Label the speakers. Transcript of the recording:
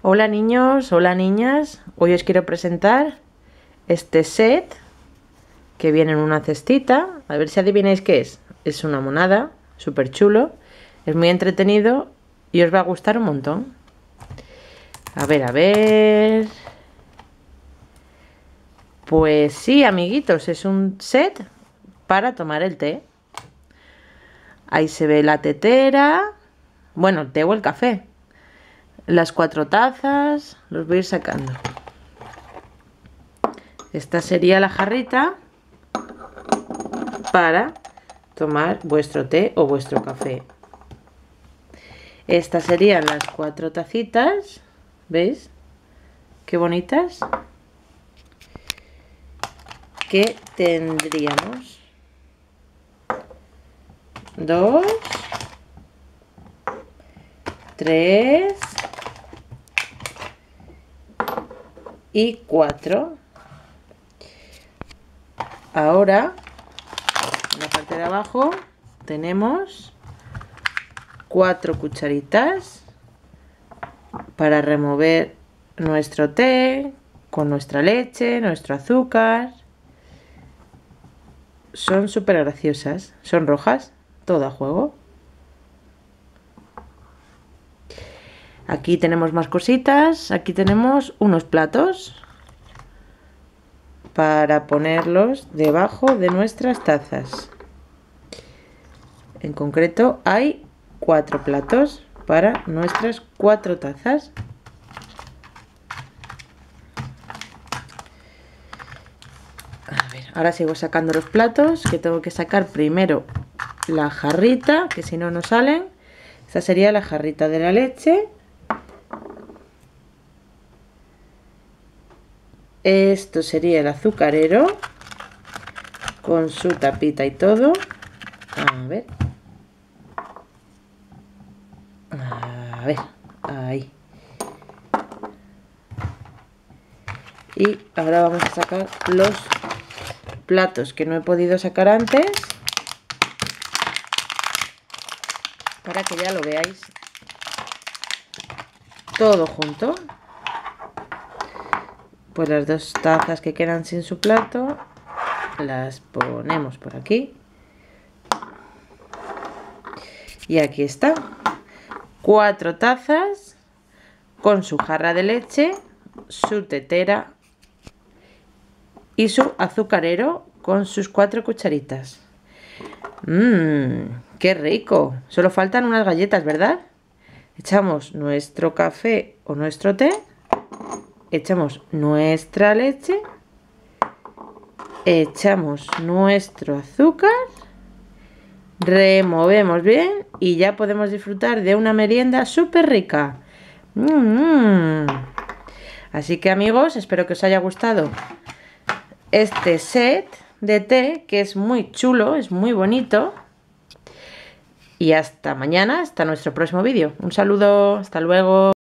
Speaker 1: Hola niños, hola niñas, hoy os quiero presentar este set que viene en una cestita, a ver si adivináis qué es. Es una monada, súper chulo, es muy entretenido y os va a gustar un montón. A ver, a ver... Pues sí, amiguitos, es un set para tomar el té. Ahí se ve la tetera, bueno, el té o el café las cuatro tazas, los voy a ir sacando. Esta sería la jarrita para tomar vuestro té o vuestro café. Estas serían las cuatro tacitas, ¿veis? Qué bonitas. Que tendríamos dos, tres, y 4 ahora en la parte de abajo tenemos cuatro cucharitas para remover nuestro té con nuestra leche, nuestro azúcar. Son súper graciosas son rojas, todo a juego Aquí tenemos más cositas. Aquí tenemos unos platos para ponerlos debajo de nuestras tazas. En concreto hay cuatro platos para nuestras cuatro tazas. Ahora sigo sacando los platos, que tengo que sacar primero la jarrita, que si no, no salen. Esta sería la jarrita de la leche. Esto sería el azucarero con su tapita y todo. A ver. A ver, ahí. Y ahora vamos a sacar los platos que no he podido sacar antes. Para que ya lo veáis todo junto pues las dos tazas que quedan sin su plato las ponemos por aquí. Y aquí está. Cuatro tazas con su jarra de leche su tetera y su azucarero con sus cuatro cucharitas. Mmm, qué rico. Solo faltan unas galletas verdad echamos nuestro café o nuestro té echamos nuestra leche, echamos nuestro azúcar, removemos bien y ya podemos disfrutar de una merienda súper rica. Mm. Así que amigos, espero que os haya gustado este set de té que es muy chulo, es muy bonito. Y hasta mañana, hasta nuestro próximo vídeo. Un saludo, hasta luego.